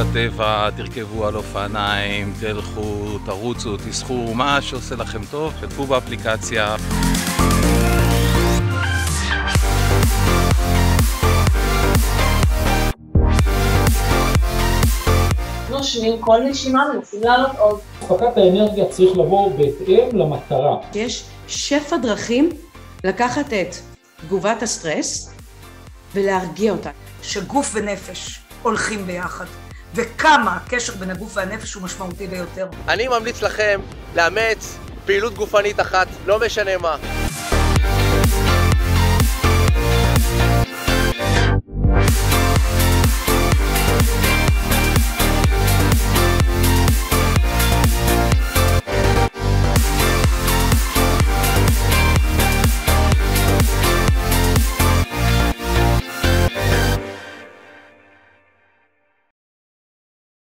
לטבע, תרכבו על אופניים, תלכו, תרוצו, תסחו, מה שעושה לכם טוב, שתפו באפליקציה. נושמים כל נשימה מנסים לעלות עוד. הפקת האנרגיה צריך לבוא בהתאם למטרה. יש שפע דרכים לקחת את תגובת הסטרס ולהרגיע אותה. שגוף ונפש הולכים ביחד, וכמה הקשר בין הגוף והנפש הוא משמעותי ביותר. אני ממליץ לכם לאמץ פעילות גופנית אחת, לא משנה מה.